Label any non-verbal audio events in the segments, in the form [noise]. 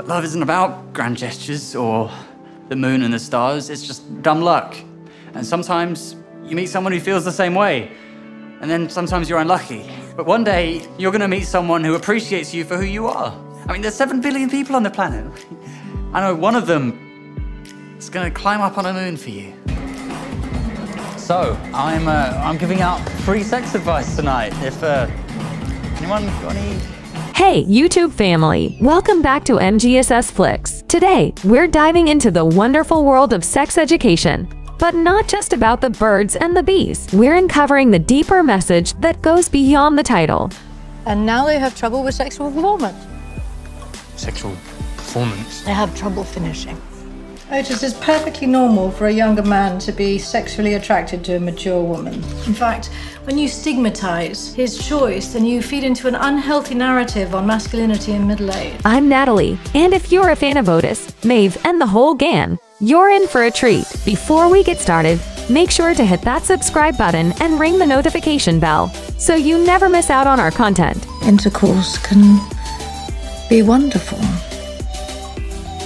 But love isn't about grand gestures or the moon and the stars, it's just dumb luck. And sometimes you meet someone who feels the same way, and then sometimes you're unlucky. But one day, you're gonna meet someone who appreciates you for who you are. I mean, there's 7 billion people on the planet. I know one of them is gonna climb up on a moon for you. So, I'm, uh, I'm giving out free sex advice tonight. If uh, anyone got any Hey, YouTube family! Welcome back to MGSSflix. Today, we're diving into the wonderful world of sex education. But not just about the birds and the bees. We're uncovering the deeper message that goes beyond the title. And now they have trouble with sexual performance. Sexual performance? They have trouble finishing. Otis, it's perfectly normal for a younger man to be sexually attracted to a mature woman. In fact, when you stigmatize his choice, then you feed into an unhealthy narrative on masculinity in middle age. I'm Natalie, and if you're a fan of Otis, Maeve, and the whole gang, you're in for a treat. Before we get started, make sure to hit that subscribe button and ring the notification bell so you never miss out on our content. Intercourse can be wonderful,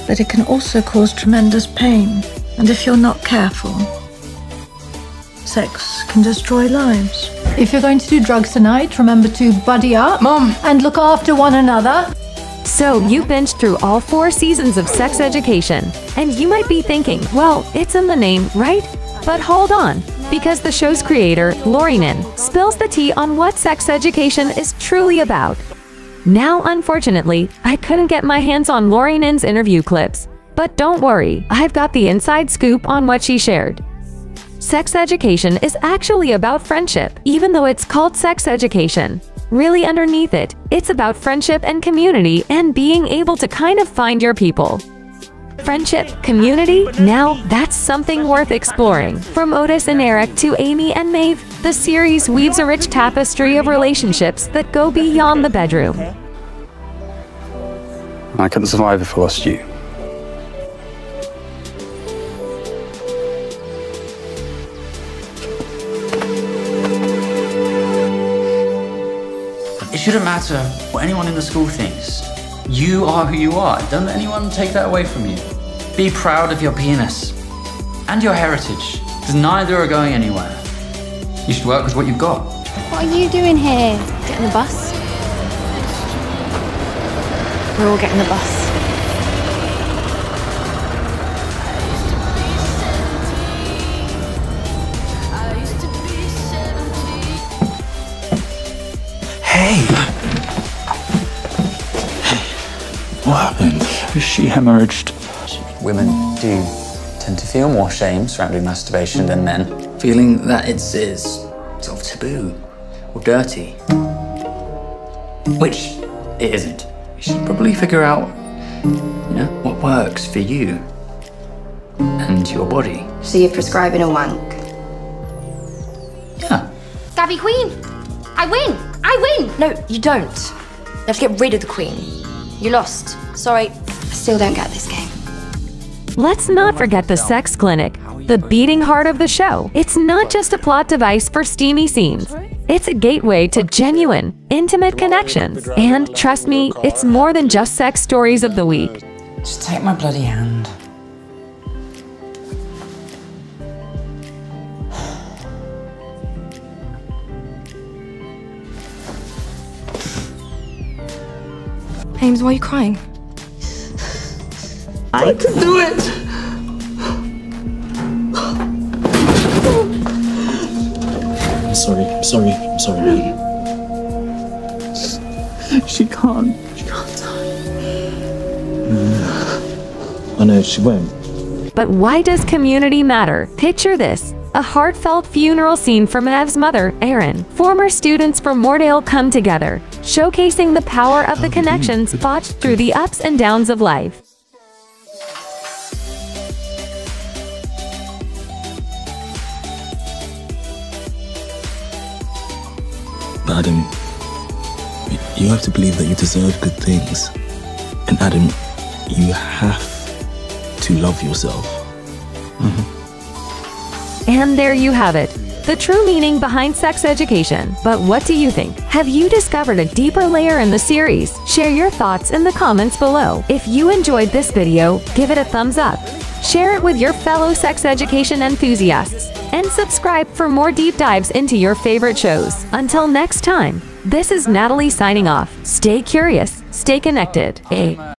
but it can also cause tremendous pain. And if you're not careful, sex can destroy lives. If you're going to do drugs tonight, remember to buddy up Mom! and look after one another. So, you binged through all four seasons of sex education, and you might be thinking, well, it's in the name, right? But hold on, because the show's creator, Laurie Nunn, spills the tea on what sex education is truly about. Now, unfortunately, I couldn't get my hands on Laurie Nunn's interview clips, but don't worry, I've got the inside scoop on what she shared. Sex education is actually about friendship, even though it's called sex education. Really underneath it, it's about friendship and community and being able to kind of find your people. Friendship, community, now that's something worth exploring. From Otis and Eric to Amy and Maeve, the series weaves a rich tapestry of relationships that go beyond the bedroom. I couldn't survive if I lost you. It shouldn't matter what anyone in the school thinks. You are who you are. Don't let anyone take that away from you. Be proud of your penis and your heritage, because neither are going anywhere. You should work with what you've got. What are you doing here? Getting the bus? We're all getting the bus. Hey! What happened? She hemorrhaged. Women do tend to feel more shame surrounding masturbation than men, feeling that it's, it's sort of taboo or dirty. Which it isn't. You should probably figure out, you know, what works for you and your body. So you're prescribing a wank? Yeah. Gabby Queen! I win! I win! No, you don't. You have to get rid of the queen. You lost. Sorry. I still don't get this game. Let's not forget the sex clinic, the beating heart of the show. It's not just a plot device for steamy scenes. It's a gateway to genuine, intimate connections. And trust me, it's more than just sex stories of the week. Just take my bloody hand. Ames, why are you crying? I can do it! I'm sorry, I'm sorry, I'm sorry, man. [laughs] She can't. She can't die. [sighs] I know she won't. But why does community matter? Picture this. A heartfelt funeral scene for Ev's mother, Erin. Former students from Moordale come together, showcasing the power of the connections botched through the ups and downs of life. Adam, you have to believe that you deserve good things. And Adam, you have to love yourself. Mm-hmm. And there you have it. the true meaning behind sex education. But what do you think? Have you discovered a deeper layer in the series? Share your thoughts in the comments below. If you enjoyed this video, give it a thumbs up. Share it with your fellow sex education enthusiasts. And subscribe for more deep dives into your favorite shows. Until next time, this is Natalie signing off. Stay curious, stay connected. Hey.